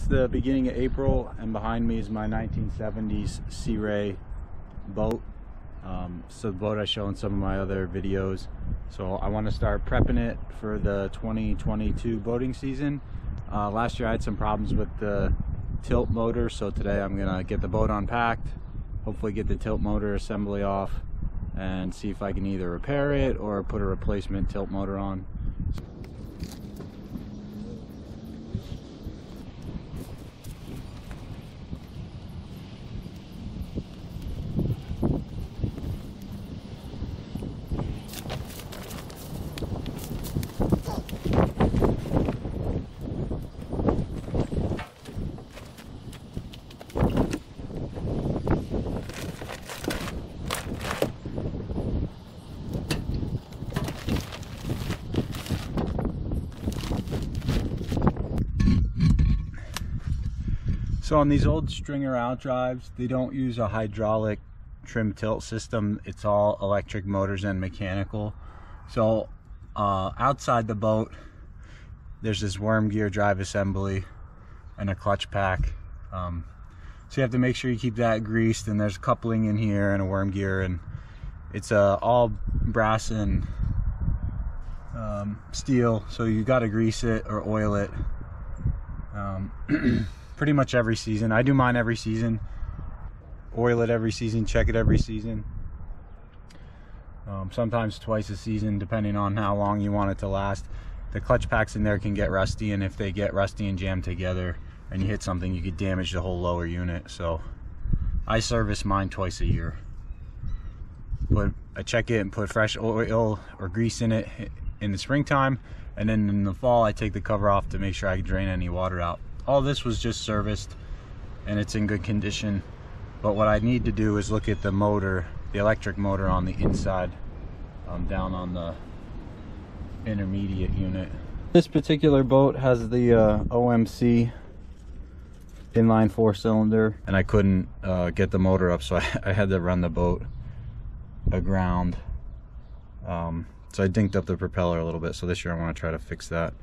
It's the beginning of April, and behind me is my 1970s Sea Ray boat. Um, so the boat I show in some of my other videos. So I want to start prepping it for the 2022 boating season. Uh, last year I had some problems with the tilt motor, so today I'm gonna get the boat unpacked, hopefully get the tilt motor assembly off, and see if I can either repair it or put a replacement tilt motor on. So on these old stringer out drives, they don't use a hydraulic trim tilt system. It's all electric motors and mechanical. So uh, outside the boat, there's this worm gear drive assembly and a clutch pack. Um, so you have to make sure you keep that greased and there's a coupling in here and a worm gear and it's uh, all brass and um, steel. So you got to grease it or oil it. Um, pretty much every season. I do mine every season. Oil it every season, check it every season. Um, sometimes twice a season, depending on how long you want it to last. The clutch packs in there can get rusty, and if they get rusty and jammed together and you hit something, you could damage the whole lower unit. So I service mine twice a year. Put I check it and put fresh oil or grease in it in the springtime, and then in the fall I take the cover off to make sure I drain any water out all this was just serviced and it's in good condition. But what I need to do is look at the motor the electric motor on the inside um, down on the intermediate unit. This particular boat has the uh, OMC inline four cylinder and I couldn't uh, get the motor up so I, I, had to run the boat aground. Um, so I dinked up the propeller a little bit so this year I want to try to fix that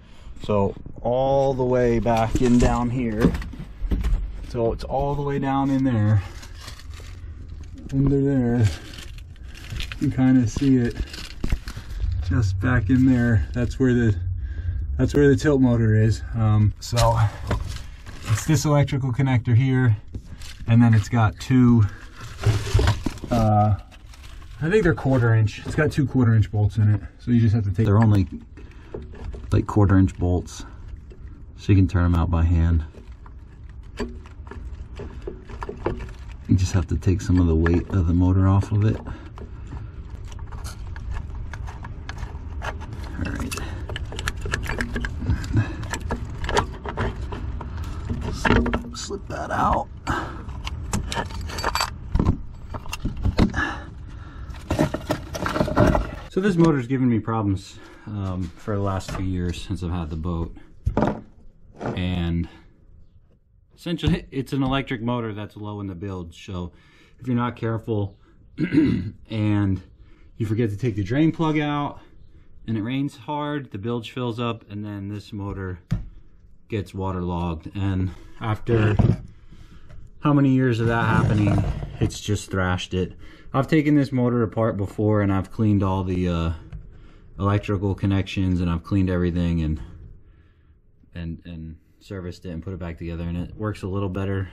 so all the way back in down here. So it's all the way down in there. Under there. You can kind of see it just back in there. That's where the that's where the tilt motor is. Um, so it's this electrical connector here, and then it's got two. Uh, I think they're quarter inch. It's got two quarter inch bolts in it, so you just have to take. They're only like quarter inch bolts so you can turn them out by hand. You just have to take some of the weight of the motor off of it. Alright. Slip, slip that out. So this motor's given me problems um, for the last two years since I've had the boat. And essentially it's an electric motor that's low in the bilge. So if you're not careful and you forget to take the drain plug out and it rains hard, the bilge fills up and then this motor gets waterlogged. And after how many years of that happening, it's just thrashed it. I've taken this motor apart before and I've cleaned all the uh, electrical connections and I've cleaned everything and and and serviced it and put it back together and it works a little better.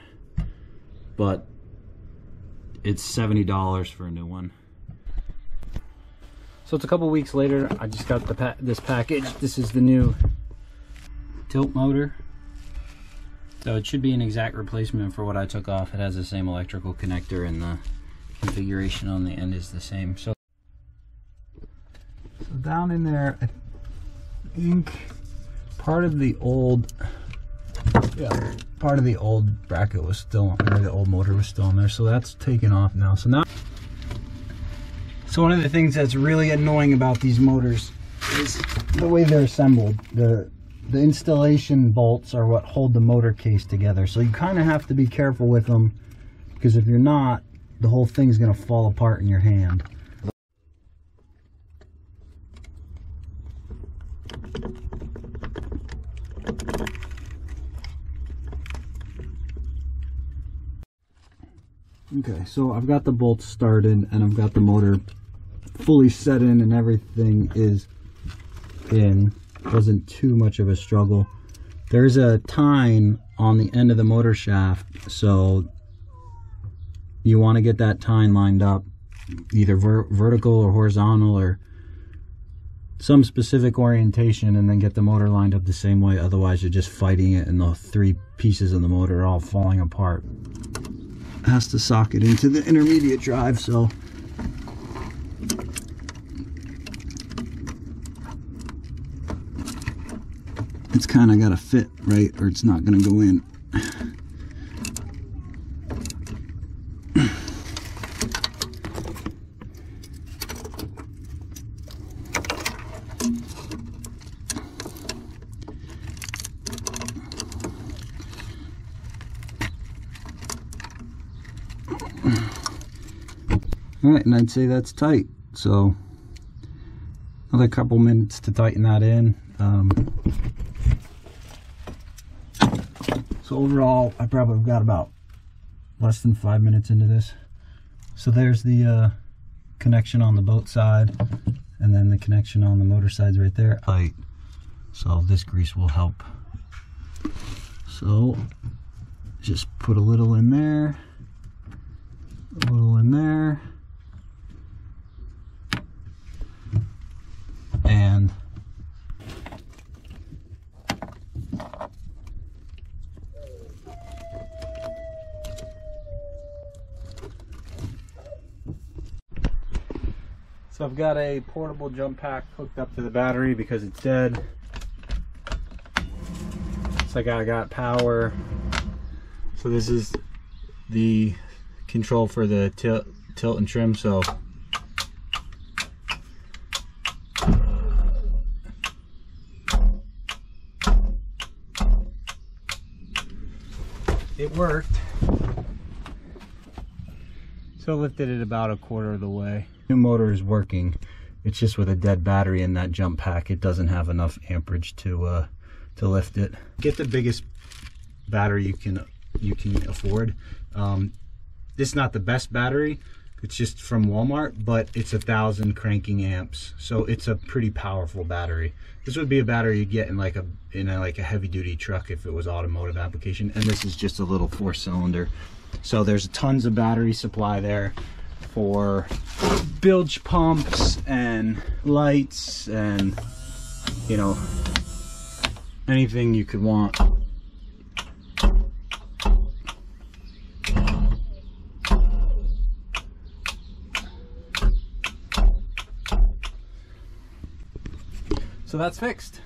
But it's $70 for a new one. So it's a couple weeks later I just got the pa this package. This is the new tilt motor so it should be an exact replacement for what I took off it has the same electrical connector and the configuration on the end is the same so so down in there, I think part of the old, yeah, part of the old bracket was still, or the old motor was still in there, so that's taken off now. So now, so one of the things that's really annoying about these motors is the way they're assembled. The the installation bolts are what hold the motor case together. So you kind of have to be careful with them because if you're not, the whole thing's going to fall apart in your hand. Okay, so I've got the bolts started and I've got the motor fully set in and everything is in. Wasn't too much of a struggle. There's a tine on the end of the motor shaft, so you want to get that tine lined up either ver vertical or horizontal or some specific orientation and then get the motor lined up the same way otherwise you're just fighting it and the three pieces of the motor are all falling apart it has to socket into the intermediate drive so it's kind of got to fit right or it's not going to go in All right, and I'd say that's tight. So another couple minutes to tighten that in. Um, so overall, I probably got about less than five minutes into this. So there's the uh, connection on the boat side, and then the connection on the motor side's right there. Tight. So this grease will help. So just put a little in there, a little in there. And so I've got a portable jump pack hooked up to the battery because it's dead. So like I got power. So this is the control for the tilt tilt and trim so it worked. So I lifted it about a quarter of the way. New motor is working. It's just with a dead battery in that jump pack. It doesn't have enough amperage to uh, to lift it. Get the biggest battery you can you can afford. Um, this is not the best battery. It's just from Walmart, but it's a thousand cranking amps, so it's a pretty powerful battery. This would be a battery you'd get in like a in a, like a heavy duty truck if it was automotive application, and this is just a little four cylinder. So there's tons of battery supply there for bilge pumps and lights and you know anything you could want. So that's fixed.